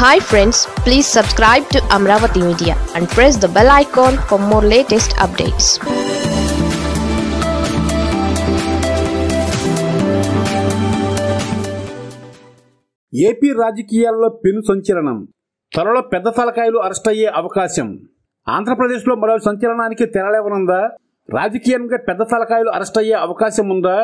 Hi friends please subscribe to Amaravati media and press the bell icon for more latest updates AP రాజకీయాల్లో పెను సంచలనం. త్వరలో పెద్ద తలకాయలు arrest అయ్యే అవకాశం. ఆంధ్రప్రదేశ్లో మరో సంచలనానికి తెరలేవనుందా? రాజకీయంగా పెద్ద తలకాయలు అరెస్ట్ అయ్యే అవకాశం ఉందా?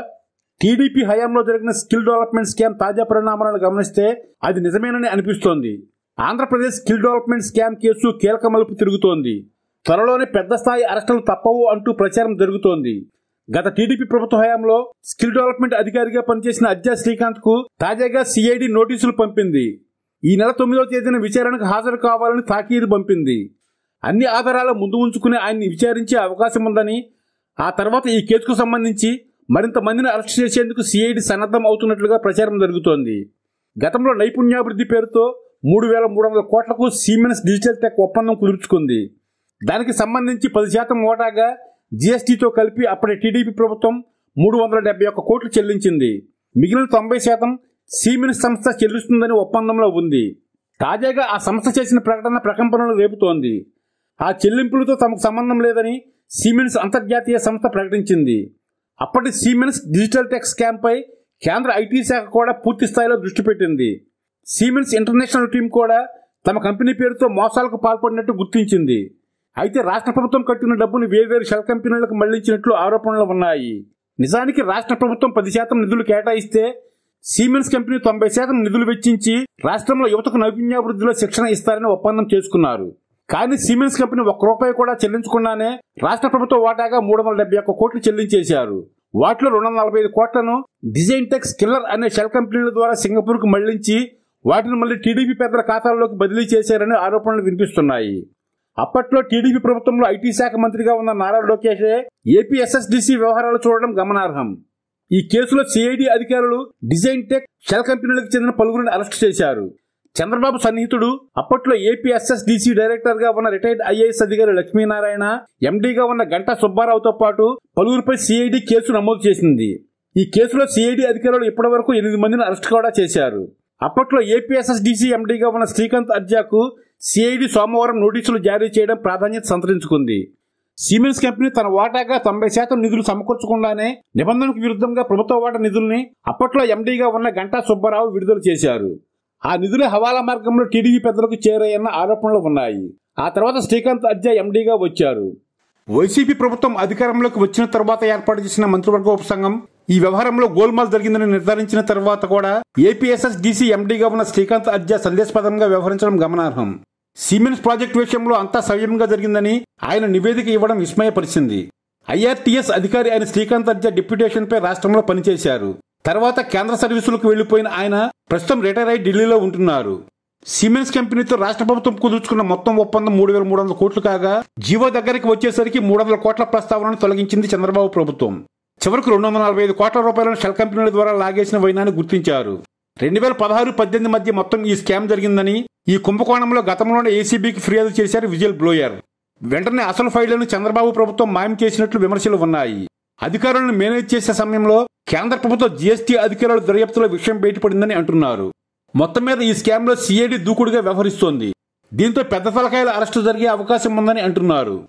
టీడీపీ హయాంలో జరిగిన స్కిల్ డెవలప్మెంట్ స్కామ్ తాజా పరిణామాలను గమనిస్తే అది నిజమేనని అనిపిస్తోంది. Andhra Pradesh skill development scam case కీలక మలుపు తిరుగుతోంది. త్వరలోనే పెద్ద స్థాయి అరెస్టులు తప్పవు అంటూ ప్రచారం జరుగుతోంది. గత టీడీపీ ప్రభుత్వ హయాంలో స్కిల్ డెవలప్మెంట్ అధికారిగా పనిచేసిన అజ్జా శ్రీకాంత్కు తాజాగా సిఐడి నోటీసులు పంపింది. ఈ నెల తొమ్మిదో తేదీన విచారణకు హాజరు కావాలని తాకీదు పంపింది. అన్ని ఆధారాలు ముందు ఉంచుకుని ఆయన్ని విచారించే అవకాశం ఉందని ఆ తర్వాత ఈ కేసుకు సంబంధించి మరింత మందిని అరెస్ట్ చేసేందుకు సిఐడి సన్నద్ధం అవుతున్నట్లుగా ప్రచారం జరుగుతోంది. గతంలో నైపుణ్యాభివృద్ధి పేరుతో మూడు వేల మూడు వందల కోట్లకు సీమెన్స్ డిజిటల్ టెక్ ఒప్పందం కుదుర్చుకుంది. దానికి సంబంధించి పది శాతం ఓటాగా జీఎస్టీతో కలిపి అప్పటి టీడీపీ ప్రభుత్వం మూడు వందల డెబ్బై ఒక్క కోట్లు చెల్లించింది. మిగిలిన తొంభై శాతం సీమెన్స్ సంస్థ చెల్లిస్తుందని ఒప్పందంలో ఉంది. తాజాగా ఆ సంస్థ చేసిన ప్రకటన ప్రకంపనలు రేపుతోంది. ఆ చెల్లింపులతో తమకు సంబంధం లేదని సీమెన్స్ అంతర్జాతీయ సంస్థ ప్రకటించింది. అప్పటి సీమెన్స్ డిజిటల్ టెక్ స్కామ్పై కేంద్ర ఐటీ శాఖ కూడా పూర్తి స్థాయిలో దృష్టి పెట్టింది. సీమెన్స్ ఇంటర్నేషనల్ టీం కూడా తమ కంపెనీ పేరుతో మోసాలకు పాల్పడినట్టు గుర్తించింది. అయితే రాష్ట్ర ప్రభుత్వం కట్టిన డబ్బును వేర్వేరు షెల్ కంపెనీలకు మళ్ళించినట్లు ఆరోపణలు ఉన్నాయి. నిజానికి రాష్ట్ర ప్రభుత్వం పది శాతం నిధులు కేటాయిస్తే సీమెన్స్ కంపెనీ తొంభై శాతం నిధులు వెచ్చించి రాష్ట్రంలో యువతకు నైపుణ్యాభివృద్ధిలో శిక్షణ ఇస్తారని ఒప్పందం చేసుకున్నారు. కానీ సిమెంట్స్ కంపెనీ ఒక్క రూపాయి కూడా చెల్లించకుండానే రాష్ట్ర ప్రభుత్వ వాటాగా మూడు వందల డెబ్బై ఒక్క కోట్లు చెల్లించేశారు. వాటిలో రెండు వందల నలభై ఐదు కోట్లను డిజైన్ టెక్స్ కిల్లర్ అనే షెల్ కంపెనీల ద్వారా సింగపూర్కు మళ్ళించి వాటిని మళ్ళీ టీడీపీ పెద్దల ఖాతాల్లోకి బదిలీ చేశారని ఆరోపణలు వినిపిస్తున్నాయి. అప్పట్లో టీడీపీ ప్రభుత్వంలో ఐటీ శాఖ మంత్రిగా ఉన్న నారా లోకేషే ఏపీఎస్ఎస్డిసి వ్యవహారాలు చూడడం గమనార్హం. ఈ కేసులో సిఐడి అధికారులు డిజైన్ టెక్ షెల్ కంపెనీలకు చెందిన పలువురిని అరెస్ట్ చేశారు. చంద్రబాబు సన్నిహితుడు అప్పట్లో ఏపీఎస్ఎస్డిసి డైరెక్టర్గా ఉన్న రిటైర్డ్ ఐఏఎస్ అధికారి లక్ష్మీనారాయణ ఎండీగా ఉన్న గంటా సుబ్బారావుతో పాటు పలువురిపై సిఐడి కేసు నమోదు చేసింది. ఈ కేసులో సిఐడి అధికారులు ఇప్పటివరకు ఎనిమిది మందిని అరెస్ట్ కూడా చేశారు. అప్పట్లో ఏపీఎస్ఎస్డిసి ఎండీగా ఉన్న శ్రీకాంత్ అర్జాకు సిఐడి సోమవారం నోటీసులు జారీ చేయడం ప్రాధాన్యత సంతరించుకుంది. సిమెన్స్ కంపెనీ తన వాటాగా తొంభై శాతం నిధులు సమకూర్చకుండానే నిబంధనకు విరుద్ధంగా ప్రభుత్వ వాటా నిధుల్ని అప్పట్లో ఎండీగా ఉన్న గంటా సుబ్బారావు విడుదల చేశారు. ఆ నిధులు హవాలా మార్గంలో టీడీపీ పెద్దలకు చేరాయన్న ఆరోపణలు ఉన్నాయి. ఆ తర్వాత శ్రీకాంత్ అర్జా ఎండీగా వచ్చారు. వైసీపీ ప్రభుత్వం అధికారంలోకి వచ్చిన తర్వాత ఏర్పాటు చేసిన మంత్రివర్గ ఉపసంఘం ఈ వ్యవహారంలో గోల్మాల్ జరిగిందని నిర్ధారించిన తర్వాత కూడా ఏపీఎస్ఎస్ డీసీ ఎండీగా ఉన్న శ్రీకాంత్ అర్జా సందేశపదంగా వ్యవహరించడం గమనార్హం. సిమెంట్స్ ప్రాజెక్టు విషయంలో అంతా సవ్యంగా జరిగిందని ఆయన నివేదిక ఇవ్వడం విస్మయపరిచింది. ఐఆర్టీఎస్ అధికారి అయిన శ్రీకాంత్ అర్జా డిప్యూటేషన్పై రాష్ట్రంలో పనిచేశారు. తర్వాత కేంద్ర సర్వీసులకు వెళ్ళిపోయిన ఆయన ప్రస్తుతం రిటైర్ అయి ఢిల్లీలో ఉంటున్నారు. సిమెన్స్ కంపెనీతో రాష్ట్ర ప్రభుత్వం కుదుర్చుకున్న మొత్తం ఒప్పందం మూడు వేల మూడు వందల కోట్లు కాగా జీవో దగ్గరికి వచ్చేసరికి మూడు వందల కోట్ల ప్రస్తావనను తొలగించింది చంద్రబాబు ప్రభుత్వం. చివరకు రెండు వందల నలభై ఐదు కోట్ల రూపాయలను షెల్ కంపెనీల ద్వారా లాగేసిన వైనాన్ని గుర్తించారు. రెండు వేల పదహారు పద్దెనిమిది మధ్య మొత్తం ఈ స్కామ్ జరిగిందని ఈ కుంభకోణంలో గతంలోనే ఏసీబీకి ఫిర్యాదు చేశారు విజయల్ బ్లోయర్. వెంటనే అసలు ఫైళ్ళను చంద్రబాబు ప్రభుత్వం మాయం చేసినట్లు విమర్శలు ఉన్నాయి. అధికారులను మేనేజ్ చేసే సమయంలో కేంద్ర ప్రభుత్వ జీఎస్టీ అధికారుల దర్యాప్తులో విషయం బయటపడిందని అంటున్నారు. మొత్తం మీద ఈ స్కామ్లో సిఐడి దూకుడుగా వ్యవహరిస్తోంది. దీంతో పెద్ద తలకాయల అరెస్టు జరిగే అవకాశం ఉందని అంటున్నారు.